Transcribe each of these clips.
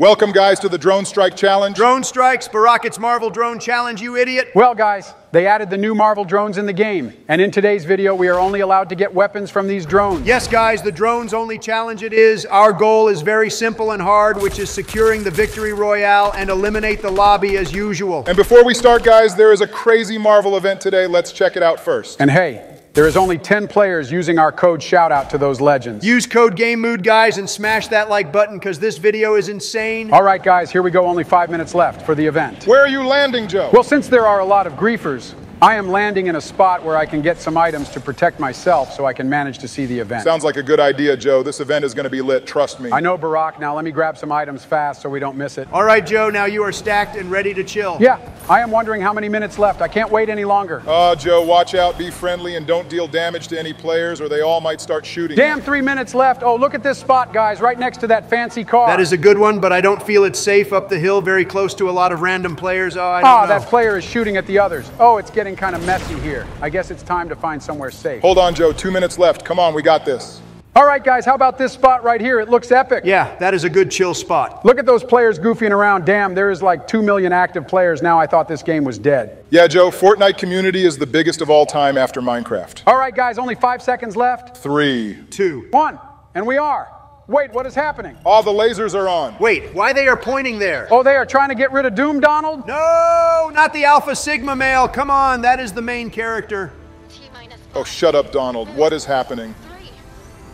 Welcome, guys, to the Drone Strike Challenge. Drone strikes, Barocket's Marvel Drone Challenge, you idiot. Well, guys, they added the new Marvel drones in the game. And in today's video, we are only allowed to get weapons from these drones. Yes, guys, the drones only challenge it is. Our goal is very simple and hard, which is securing the victory royale and eliminate the lobby as usual. And before we start, guys, there is a crazy Marvel event today. Let's check it out first. And hey, there is only 10 players using our code shout out to those legends. Use code game mood guys, and smash that like button because this video is insane. All right, guys, here we go. Only five minutes left for the event. Where are you landing, Joe? Well, since there are a lot of griefers, I am landing in a spot where I can get some items to protect myself so I can manage to see the event. Sounds like a good idea, Joe. This event is going to be lit, trust me. I know, Barack. Now let me grab some items fast so we don't miss it. All right, Joe, now you are stacked and ready to chill. Yeah, I am wondering how many minutes left. I can't wait any longer. Uh, Joe, watch out, be friendly, and don't deal damage to any players or they all might start shooting. Damn, three minutes left. Oh, look at this spot, guys, right next to that fancy car. That is a good one, but I don't feel it's safe up the hill, very close to a lot of random players. Oh, I don't Ah, know. that player is shooting at the others. Oh, it's getting kind of messy here. I guess it's time to find somewhere safe. Hold on, Joe. Two minutes left. Come on, we got this. All right, guys, how about this spot right here? It looks epic. yeah, that is a good chill spot. Look at those players goofing around. Damn, there is like 2 million active players now. I thought this game was dead. Yeah, Joe, Fortnite community is the biggest of all time after Minecraft. All right, guys, only five seconds left. Three, two, one, and we are. Wait, what is happening? All the lasers are on. Wait, why they are pointing there? Oh, they are trying to get rid of Doom, Donald? No, not the Alpha Sigma male. Come on, that is the main character. T minus Oh, shut up, Donald. What is happening? Three,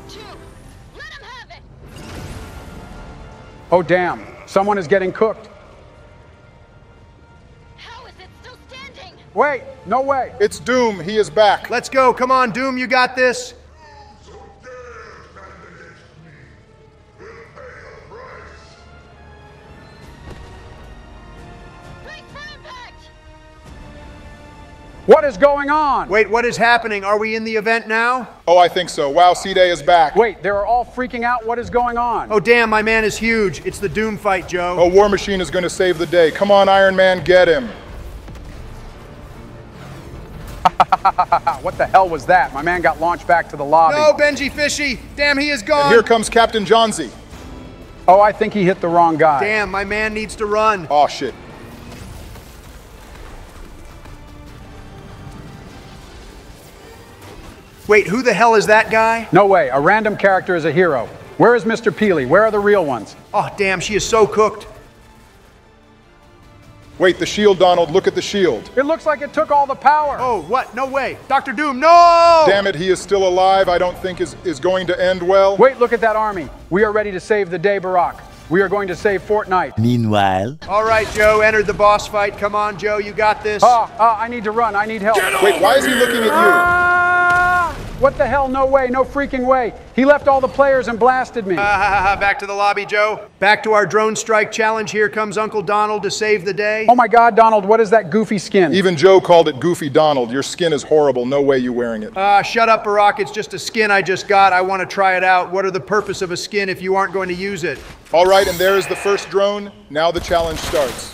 two, let him have it. Oh, damn. Someone is getting cooked. How is it still standing? Wait, no way. It's Doom. He is back. Let's go. Come on, Doom, you got this. What is going on? Wait, what is happening? Are we in the event now? Oh, I think so. Wow, C-Day is back. Wait, they are all freaking out. What is going on? Oh, damn, my man is huge. It's the Doom fight, Joe. Oh, War Machine is going to save the day. Come on, Iron Man, get him. What the hell was that? My man got launched back to the lobby. No, Benjyfishy. Damn, he is And gone. here comes Captain Jonesy. Oh, I think he hit the wrong guy. Damn, my man needs to run. Oh, shit. Wait, who the hell is that guy? No way. A random character is a hero. Where is Mr. Peely? Where are the real ones? Oh, damn, she is so cooked. Wait, the shield, Donald. Look at the shield. It looks like it took all the power. Oh, what? No way. Dr. Doom, no! Damn it, he is still alive. I don't think is, is going to end well. Wait, look at that army. We are ready to save the day, Barack. We are going to save Fortnite. Meanwhile, All right, Joe, entered the boss fight. Come on, Joe, you got this. Ah, ah, I need to run. I need help. Wait, why is he looking at Ah! What the hell? No way. No freaking way. He left all the players and blasted me. Ha, ha, ha, ha. Back to the lobby, Joe. Back to our drone strike challenge. Here comes Uncle Donald to save the day. oh my God, Donald, what is that goofy skin? Even Joe called it Goofy Donald. Your skin is horrible. No way you're wearing it. Ah, shut up, Barack. It's just a skin I just got. I want to try it out. What are the purpose of a skin if you aren't going to use it? All right, and there is the first drone. Now the challenge starts.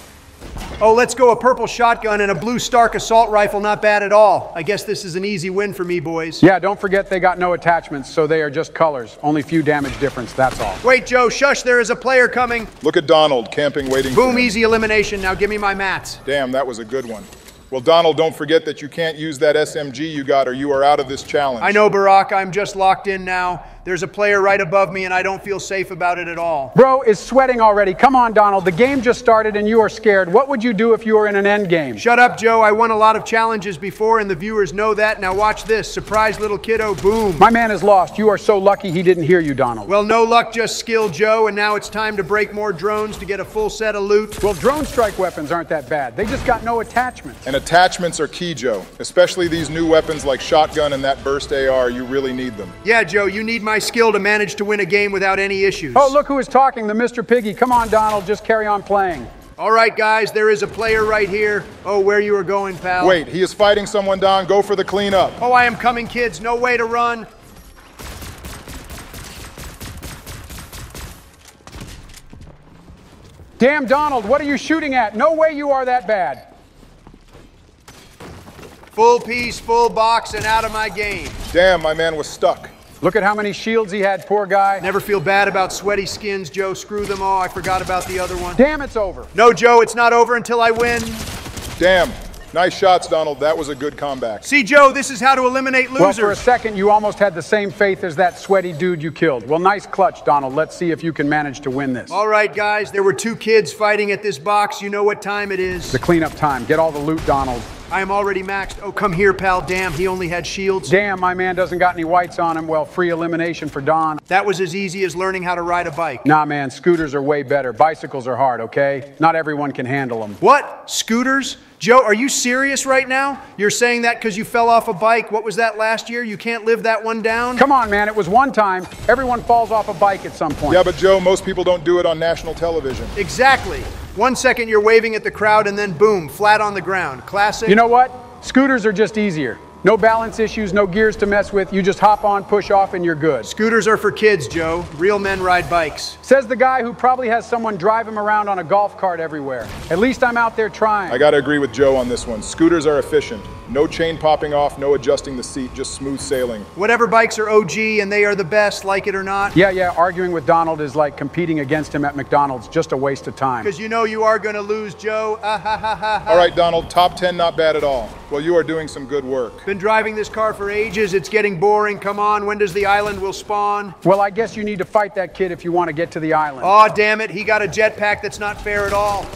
Oh, let's go a purple shotgun and a blue Stark assault rifle. Not bad at all. I guess this is an easy win for me, boys. yeah, don't forget they got no attachments, so they are just colors. Only few damage difference, that's all. Wait, Joe, shush. There is a player coming. Look at Donald camping, waiting. for Boom, easy elimination. Now give me my mats. Damn, that was a good one. Well, Donald, don't forget that you can't use that SMG you got, or you are out of this challenge. I know, Barack. I'm just locked in now. There's a player right above me, and I don't feel safe about it at all. Bro is sweating already. Come on, Donald. The game just started and you are scared. What would you do if you were in an end game? Shut up, Joe. I won a lot of challenges before, and the viewers know that. Now watch this. Surprise little kiddo. Boom. My man is lost. You are so lucky he didn't hear you, Donald. Well, no luck, just skill, Joe. And now it's time to break more drones to get a full set of loot. Well, drone strike weapons aren't that bad. They just got no attachments. And attachments are key, Joe. Especially these new weapons like shotgun and that burst AR. You really need them. Yeah, Joe, you need my skill to manage to win a game without any issues. Oh, look who is talking, the Mr. Piggy. Come on, Donald, just carry on playing. All right, guys, there is a player right here. Oh, where you were going, pal? Wait, he is fighting someone Don. Go for the cleanup. Oh, I am coming, kids. No way to run. Damn, Donald, what are you shooting at? No way you are that bad. Full piece, full box, and out of my game. Damn, my man was stuck. Look at how many shields he had, poor guy. Never feel bad about sweaty skins, Joe. Screw them all. I forgot about the other one. Damn, it's over. No, Joe, it's not over until I win. Damn. Nice shots, Donald. That was a good comeback. See, Joe, this is how to eliminate losers. Well, for a second, you almost had the same faith as that sweaty dude you killed. Well, nice clutch, Donald. Let's see if you can manage to win this. all right, guys, there were two kids fighting at this box. You know what time it is. The cleanup time. Get all the loot, Donald. I am already maxed. Oh, come here, pal. Damn, he only had shields. Damn, my man doesn't got any whites on him. Well, free elimination for Don. That was as easy as learning how to ride a bike. Nah, man, scooters are way better. Bicycles are hard, okay? Not everyone can handle them. What? Scooters? Joe, are you serious right now? You're saying that because you fell off a bike. What was that last year? You can't live that one down? Come on, man, it was one time. Everyone falls off a bike at some point. Yeah, but Joe, most people don't do it on national television. Exactly. One second you're waving at the crowd and then boom, flat on the ground. Classic. You know what? Scooters are just easier. No balance issues, no gears to mess with. You just hop on, push off, and you're good. Scooters are for kids, Joe. Real men ride bikes. Says the guy who probably has someone drive him around on a golf cart everywhere. At least I'm out there trying. I gotta agree with Joe on this one. Scooters are efficient. No chain popping off, no adjusting the seat, just smooth sailing. Whatever bikes are OG and they are the best, like it or not. yeah, yeah, arguing with Donald is like competing against him at McDonald's. Just a waste of time. Because you know you are going to lose, Joe. Ah, ha, ha, ha, ha. All right, Donald, top 10 not bad at all. Well, you are doing some good work. Been driving this car for ages. It's getting boring. Come on, when does the island will spawn? Well, I guess you need to fight that kid if you want to get to the island. Aw, damn it. He got a jetpack that's not fair at all.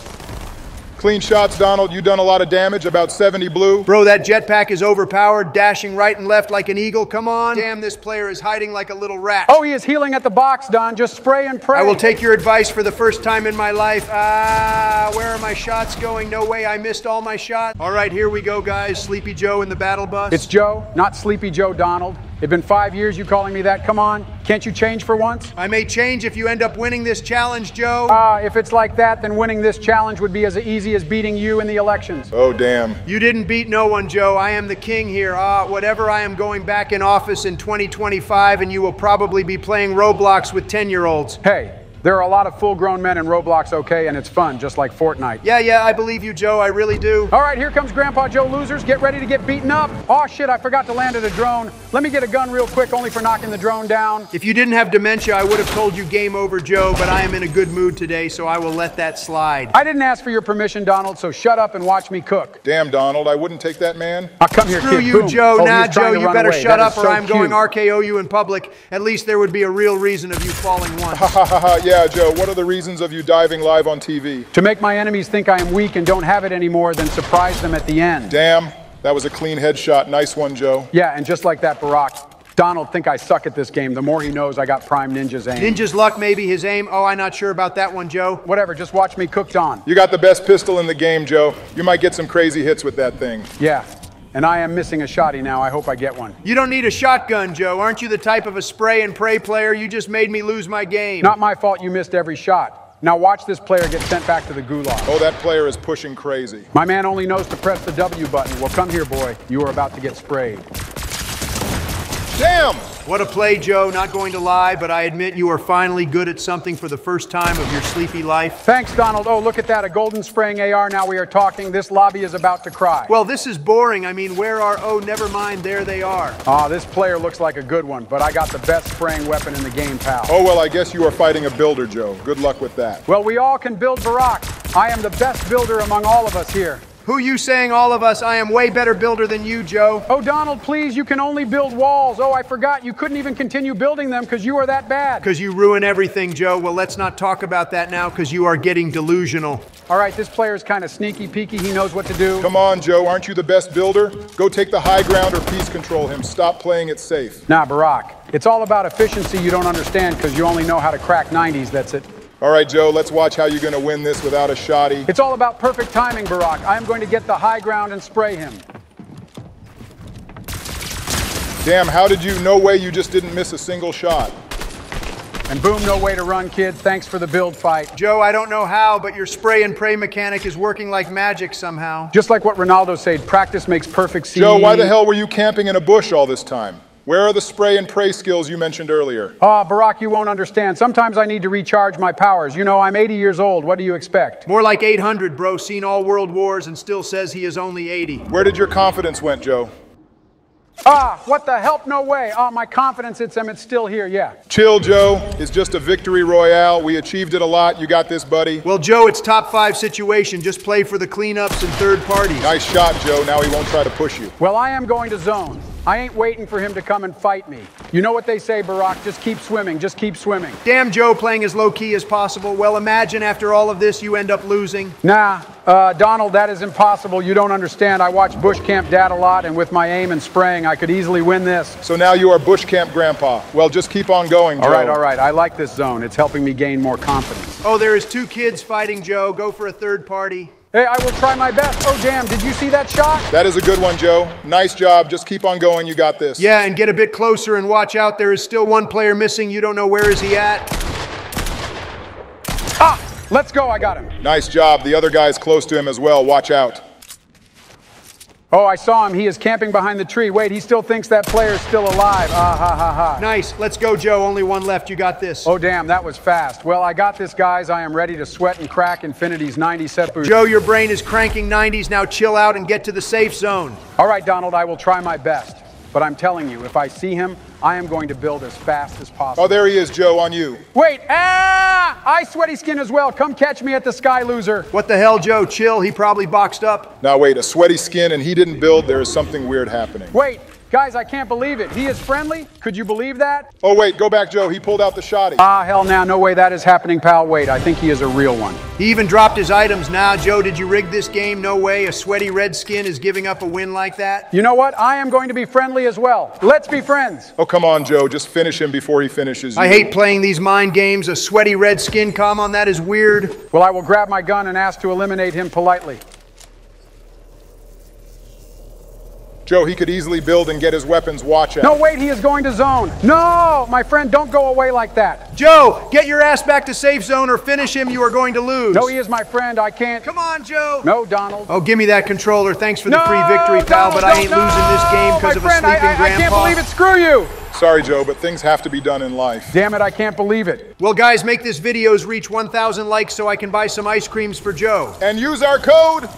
Clean shots, Donald. You done a lot of damage, about 70 blue. Bro, that jetpack is overpowered, dashing right and left like an eagle. Come on. Damn, this player is hiding like a little rat. Oh, he is healing at the box, Don. Just spray and pray. I will take your advice for the first time in my life. Ah, where are my shots going? No way, I missed all my shots. All right, here we go, guys. Sleepy Joe in the battle bus. It's Joe, not Sleepy Joe Donald. It's been five years you calling me that. Come on. Can't you change for once? I may change if you end up winning this challenge, Joe. Ah, if it's like that, then winning this challenge would be as easy as beating you in the elections. Oh, damn. You didn't beat no one, Joe. I am the king here. Ah, whatever. I am going back in office in 2025, and you will probably be playing Roblox with 10 year olds. Hey, there are a lot of full grown men in Roblox, okay, and it's fun, just like Fortnite. Yeah, yeah, I believe you, Joe. I really do. All right, here comes Grandpa Joe Losers. Get ready to get beaten up. Oh, shit, I forgot to land at a drone. Let me get a gun real quick, only for knocking the drone down. If you didn't have dementia, I would have told you game over, Joe, but I am in a good mood today, so I will let that slide. I didn't ask for your permission, Donald, so shut up and watch me cook. Damn, Donald, I wouldn't take that man. I'll come here, Screw kid. you, Boom. Joe. Oh, nah, Joe, you better away. shut That up is or I'm going. RKO you in public. At least there would be a real reason of you falling once. Ha ha ha. Yeah, Joe, what are the reasons of you diving live on TV? To make my enemies think I am weak and don't have it anymore, then surprise them at the end. Damn, that was a clean headshot. Nice one, Joe. Yeah, and just like that, Barack, Donald think I suck at this game. The more he knows, I got Prime Ninja's aim. Ninja's luck, maybe his aim. Oh, I'm not sure about that one, Joe. Whatever, just watch me cook Don. You got the best pistol in the game, Joe. You might get some crazy hits with that thing. Yeah, and I am missing a shotty now. I hope I get one. You don't need a shotgun, Joe. Aren't you the type of a spray and pray player? You just made me lose my game. Not my fault you missed every shot. Now watch this player get sent back to the gulag. Oh, that player is pushing crazy. My man only knows to press the W button. Well, come here, boy. You are about to get sprayed. Damn! What a play, Joe. Not going to lie, but I admit you are finally good at something for the first time of your sleepy life. Thanks, Donald. Oh, look at that. A golden spraying AR. Now we are talking. This lobby is about to cry. Well, this is boring. I mean, where are. Oh, never mind. There they are. Ah, this player looks like a good one, but I got the best spraying weapon in the game, pal. Oh, well, I guess you are fighting a builder, Joe. Good luck with that. Well, we all can build Barack. I am the best builder among all of us here. Who you saying, all of us? I am way better builder than you, Joe. Oh, Donald, please, you can only build walls. Oh, I forgot. You couldn't even continue building them because you are that bad. Because you ruin everything, Joe. Well, let's not talk about that now because you are getting delusional. All right, this player is kind of sneaky peeky. He knows what to do. Come on, Joe. Aren't you the best builder? Go take the high ground or peace control him. Stop playing it safe. Nah, Barack. It's all about efficiency you don't understand because you only know how to crack 90s. That's it. All right, Joe, let's watch how you're going to win this without a shoddy. It's all about perfect timing, Barack. I am going to get the high ground and spray him. Damn, how did you? No way you just didn't miss a single shot. And boom, no way to run, kid. Thanks for the build fight. Joe, I don't know how, but your spray and pray mechanic is working like magic somehow. Just like what Ronaldo said, practice makes perfect. See? Joe, why the hell were you camping in a bush all this time? Where are the spray and pray skills you mentioned earlier? Ah, Barack, you won't understand. Sometimes I need to recharge my powers. You know, I'm 80 years old. What do you expect? More like 800, bro. Seen all world wars and still says he is only 80. Where did your confidence went, Joe? Ah, what the help? No way. Ah, my confidence hits him. It's still here. Yeah. Chill, Joe. It's just a victory royale. We achieved it a lot. You got this, buddy. Well, Joe, it's top five situation. Just play for the cleanups and third parties. Nice shot, Joe. Now he won't try to push you. Well, I am going to zone. I ain't waiting for him to come and fight me. You know what they say, Barack? Just keep swimming. Just keep swimming. Damn Joe playing as low key as possible. Well, imagine after all of this you end up losing. Nah, uh, Donald, that is impossible. You don't understand. I watch Bush Camp Dad a lot, and with my aim and spraying, I could easily win this. So now you are Bush Camp Grandpa. Well, just keep on going, Joe. All right, all right. I like this zone. It's helping me gain more confidence. Oh, there is two kids fighting Joe. Go for a third party. Hey, I will try my best. Oh, damn. Did you see that shot? That is a good one, Joe. Nice job. Just keep on going. You got this. Yeah, and get a bit closer and watch out. There is still one player missing. You don't know where is he at. Ah, let's go. I got him. Nice job. The other guy's close to him as well. Watch out. Oh, I saw him. He is camping behind the tree. Wait, he still thinks that player's still alive. Ah, ha, ha, ha. Nice. Let's go, Joe. Only one left. You got this. Oh, damn, that was fast. Well, I got this, guys. I am ready to sweat and crack Infinity's 90 set boost. Joe, your brain is cranking 90s. Now chill out and get to the safe zone. All right, Donald, I will try my best. But I'm telling you, if I see him, I am going to build as fast as possible. Oh, there he is, Joe, on you. Wait, ah! I sweaty skin as well. Come catch me at the sky, loser. What the hell, Joe? Chill. He probably boxed up. Now, wait, a sweaty skin and he didn't build. There is something weird happening. Wait, guys, I can't believe it. He is friendly. Could you believe that? Oh, wait, go back, Joe. He pulled out the shotty. Ah, hell now, no way that is happening, pal. Wait, I think he is a real one. He even dropped his items. Now, Joe, did you rig this game? No way. A sweaty redskin is giving up a win like that. You know what? I am going to be friendly as well. Let's be friends. Oh, come on, Joe. Just finish him before he finishes you. I hate playing these mind games. A sweaty redskin come on, that is weird. Well, I will grab my gun and ask to eliminate him politely. Joe, he could easily build and get his weapons. Watch out. No, wait, he is going to zone. No, my friend, don't go away like that. Joe, get your ass back to safe zone or finish him. You are going to lose. No, he is my friend. I can't. Come on, Joe. No, Donald. Oh, give me that controller. Thanks for the no, free victory, pal, Donald, but I ain't no, losing this game because my of a friend, sleeping I, I, I can't believe it. Screw you. Sorry, Joe, but things have to be done in life. Damn it, I can't believe it. Well, guys, make this videos reach 1,000 likes so I can buy some ice creams for Joe. And use our code